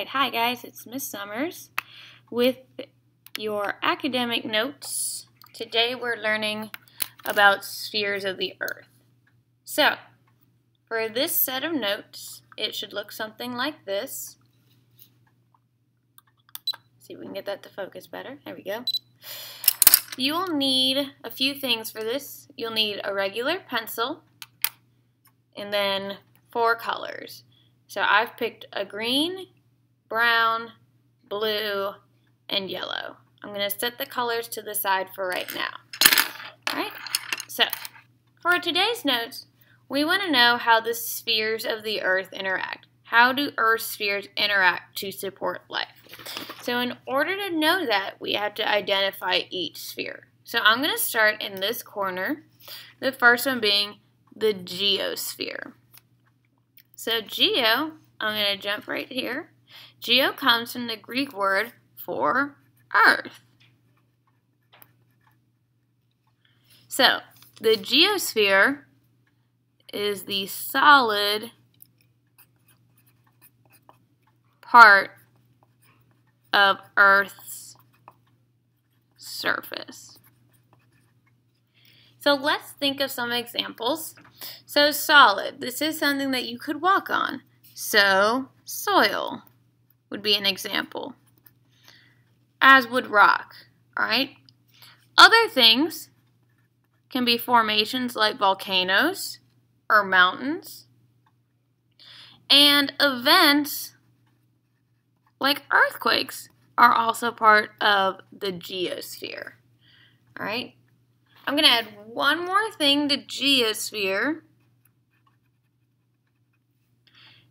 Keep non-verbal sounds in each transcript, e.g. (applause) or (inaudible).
Alright, hi guys, it's Miss Summers with your academic notes. Today we're learning about spheres of the earth. So, for this set of notes, it should look something like this. See if we can get that to focus better. There we go. You will need a few things for this. You'll need a regular pencil and then four colors. So I've picked a green, brown, blue, and yellow. I'm going to set the colors to the side for right now. Alright, so for today's notes, we want to know how the spheres of the earth interact. How do earth spheres interact to support life? So in order to know that, we have to identify each sphere. So I'm going to start in this corner, the first one being the geosphere. So geo, I'm going to jump right here. Geo comes from the Greek word for earth. So the geosphere is the solid part of Earth's surface. So let's think of some examples. So solid, this is something that you could walk on. So soil would be an example. As would rock, alright? Other things can be formations like volcanoes or mountains. And events like earthquakes are also part of the geosphere. Alright? I'm going to add one more thing to geosphere.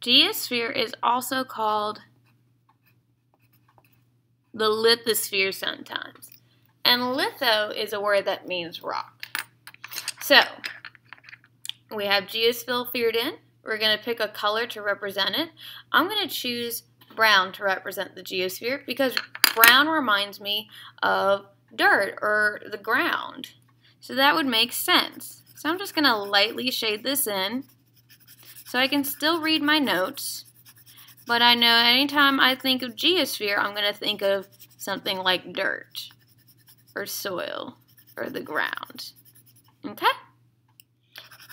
Geosphere is also called the lithosphere sometimes. And litho is a word that means rock. So, we have geosphere figured in. We're going to pick a color to represent it. I'm going to choose brown to represent the geosphere because brown reminds me of dirt or the ground. So that would make sense. So I'm just going to lightly shade this in so I can still read my notes. But I know anytime I think of geosphere, I'm going to think of something like dirt or soil or the ground. Okay?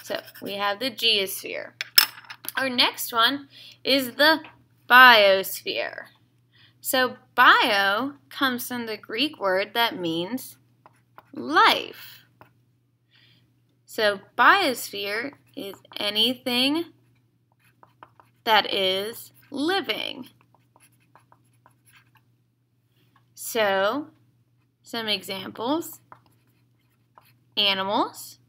So we have the geosphere. Our next one is the biosphere. So bio comes from the Greek word that means life. So biosphere is anything that is living. So, some examples. Animals,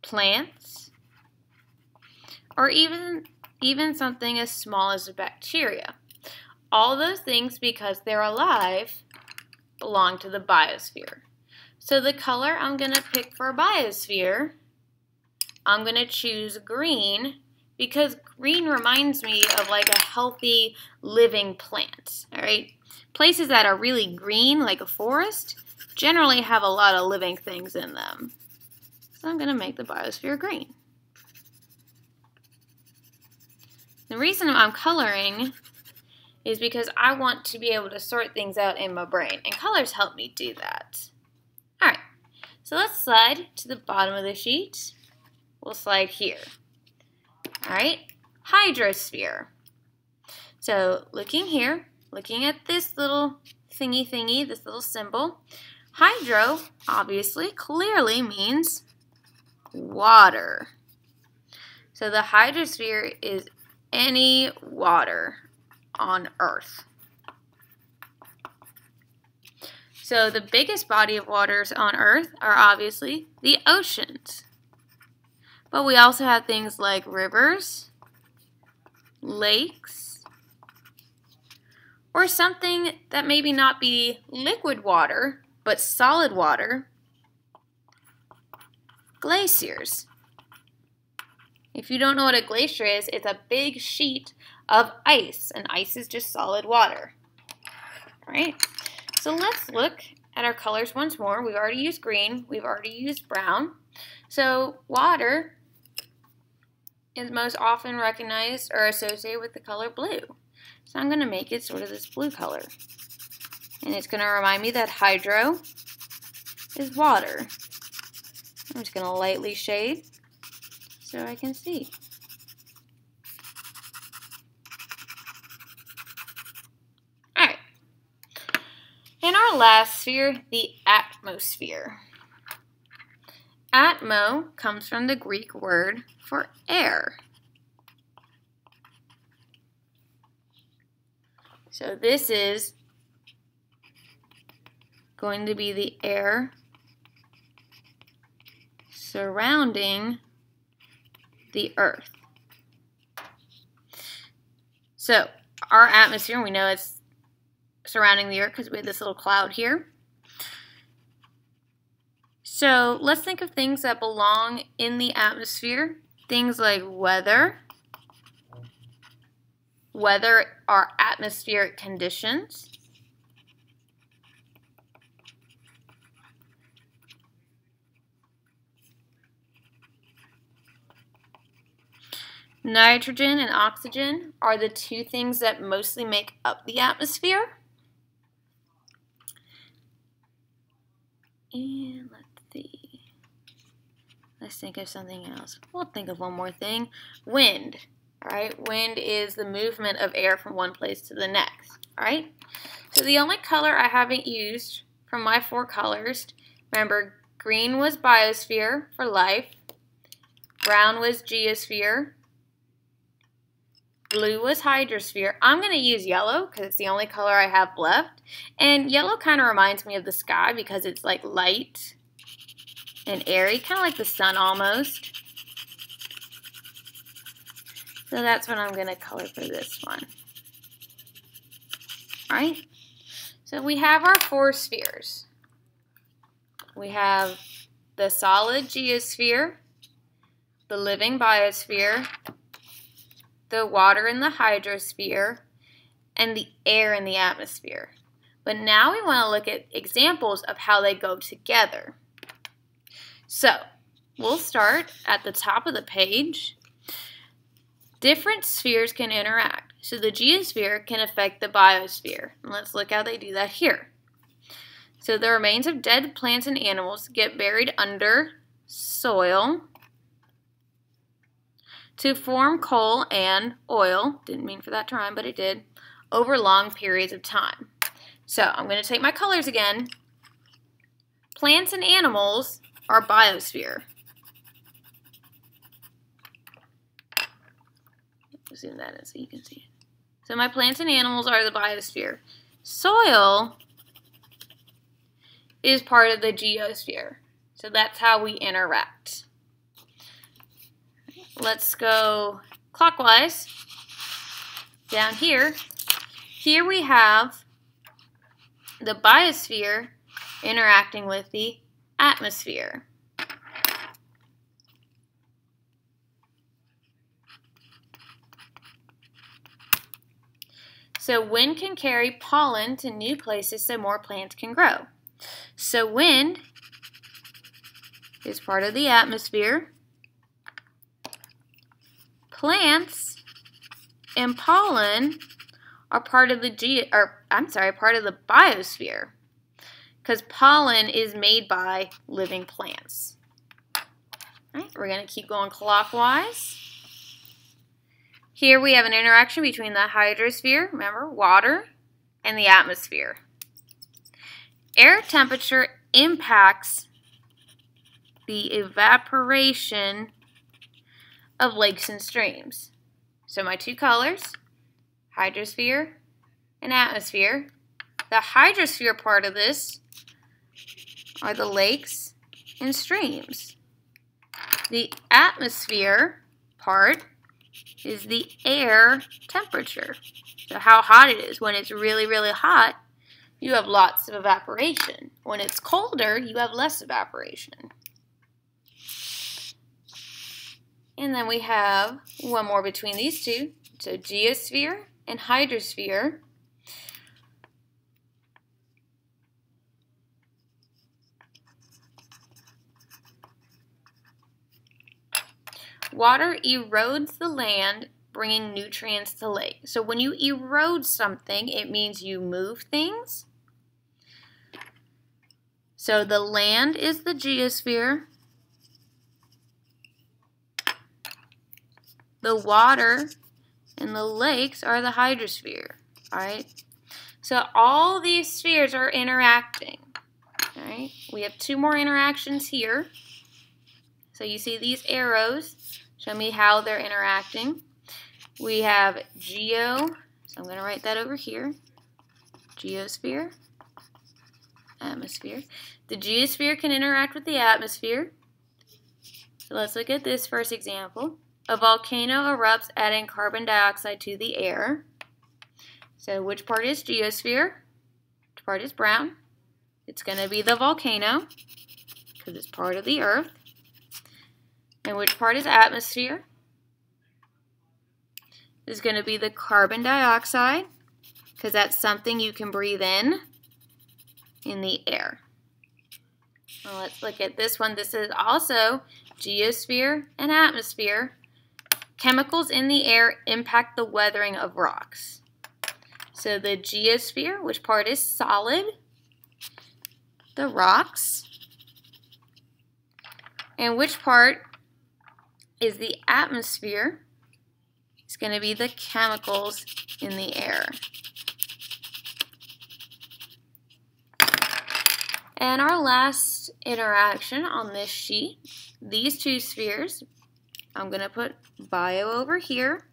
plants, or even, even something as small as a bacteria. All those things, because they're alive, belong to the biosphere. So the color I'm going to pick for biosphere, I'm going to choose green because green reminds me of like a healthy living plant, all right? Places that are really green, like a forest, generally have a lot of living things in them. So I'm going to make the biosphere green. The reason I'm coloring is because I want to be able to sort things out in my brain, and colors help me do that. Alright, so let's slide to the bottom of the sheet. We'll slide here. Alright, hydrosphere. So looking here, looking at this little thingy thingy, this little symbol, hydro obviously clearly means water. So the hydrosphere is any water on Earth. So the biggest body of waters on Earth are obviously the oceans. But we also have things like rivers, lakes, or something that maybe not be liquid water, but solid water, glaciers. If you don't know what a glacier is, it's a big sheet of ice, and ice is just solid water. All right? So let's look at our colors once more. We've already used green. We've already used brown. So water is most often recognized or associated with the color blue. So I'm going to make it sort of this blue color. And it's going to remind me that hydro is water. I'm just going to lightly shade so I can see. Alright. In our last sphere, the atmosphere. Atmo comes from the Greek word for air. So this is going to be the air surrounding the Earth. So our atmosphere, we know it's surrounding the Earth because we have this little cloud here. So let's think of things that belong in the atmosphere. Things like weather. Weather are atmospheric conditions. Nitrogen and oxygen are the two things that mostly make up the atmosphere. And let's. Let's think of something else. We'll think of one more thing. Wind. All right, wind is the movement of air from one place to the next. All right, so the only color I haven't used from my four colors, remember, green was biosphere for life, brown was geosphere, blue was hydrosphere. I'm going to use yellow because it's the only color I have left. And yellow kind of reminds me of the sky because it's like light and airy, kind of like the sun almost. So that's what I'm going to color for this one. Alright, so we have our four spheres. We have the solid geosphere, the living biosphere, the water in the hydrosphere, and the air in the atmosphere. But now we want to look at examples of how they go together. So, we'll start at the top of the page. Different spheres can interact. So the geosphere can affect the biosphere. And let's look how they do that here. So the remains of dead plants and animals get buried under soil to form coal and oil, didn't mean for that to rhyme, but it did, over long periods of time. So I'm going to take my colors again. Plants and animals are biosphere. Zoom that in so you can see. So my plants and animals are the biosphere. Soil is part of the geosphere. So that's how we interact. Let's go clockwise down here. Here we have the biosphere interacting with the atmosphere. So wind can carry pollen to new places so more plants can grow. So wind is part of the atmosphere plants and pollen are part of the ge or I'm sorry, part of the biosphere. Because pollen is made by living plants. All right, we're going to keep going clockwise. Here we have an interaction between the hydrosphere, remember, water, and the atmosphere. Air temperature impacts the evaporation of lakes and streams. So my two colors, hydrosphere and atmosphere. The hydrosphere part of this are the lakes and streams. The atmosphere part is the air temperature. So how hot it is. When it's really, really hot, you have lots of evaporation. When it's colder, you have less evaporation. And then we have one more between these two. So geosphere and hydrosphere. Water erodes the land, bringing nutrients to lake. So when you erode something, it means you move things. So the land is the geosphere. The water and the lakes are the hydrosphere. All right. So all these spheres are interacting. All right. We have two more interactions here. So you see these arrows show me how they're interacting. We have geo, so I'm going to write that over here. Geosphere, atmosphere. The geosphere can interact with the atmosphere. So let's look at this first example. A volcano erupts adding carbon dioxide to the air. So which part is geosphere? Which part is brown? It's going to be the volcano because it's part of the earth. And which part is atmosphere? Is going to be the carbon dioxide because that's something you can breathe in in the air. Well, let's look at this one. This is also geosphere and atmosphere. Chemicals in the air impact the weathering of rocks. So the geosphere, which part is solid, the rocks, and which part is the atmosphere, it's going to be the chemicals in the air. And our last interaction on this sheet, these two spheres, I'm going to put bio over here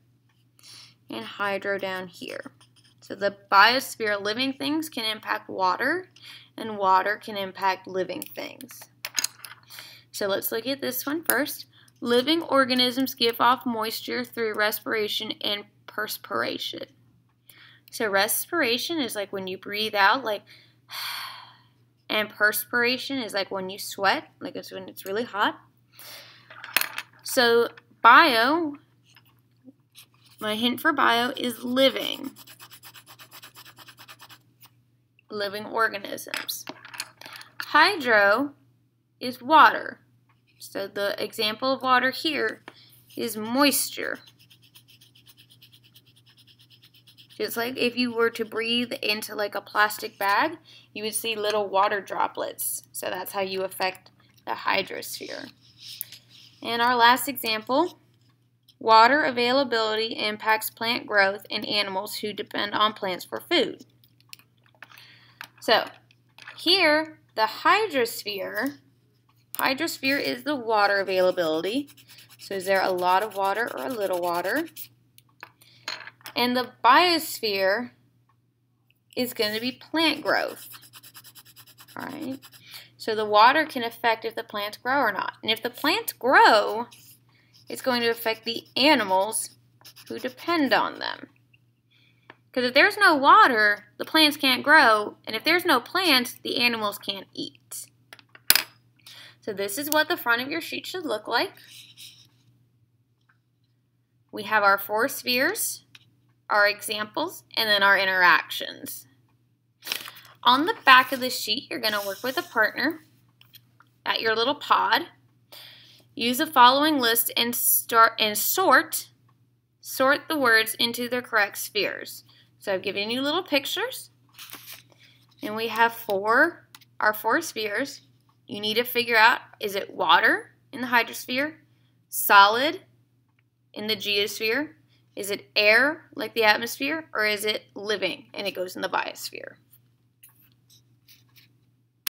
and hydro down here. So the biosphere, living things can impact water, and water can impact living things. So let's look at this one first. Living organisms give off moisture through respiration and perspiration. So respiration is like when you breathe out, like, (sighs) and perspiration is like when you sweat, like it's when it's really hot. So bio, my hint for bio is living living organisms. Hydro is water. So the example of water here is moisture. Just like if you were to breathe into like a plastic bag, you would see little water droplets. So that's how you affect the hydrosphere. And our last example, water availability impacts plant growth in animals who depend on plants for food. So here, the hydrosphere, hydrosphere is the water availability. So is there a lot of water or a little water? And the biosphere is going to be plant growth. All right. So the water can affect if the plants grow or not. And if the plants grow, it's going to affect the animals who depend on them. Because if there's no water, the plants can't grow, and if there's no plants, the animals can't eat. So this is what the front of your sheet should look like. We have our four spheres, our examples, and then our interactions. On the back of the sheet, you're going to work with a partner at your little pod. Use the following list and start and sort sort the words into their correct spheres. So I've given you little pictures. And we have four, our four spheres. You need to figure out, is it water in the hydrosphere, solid in the geosphere, is it air like the atmosphere, or is it living and it goes in the biosphere?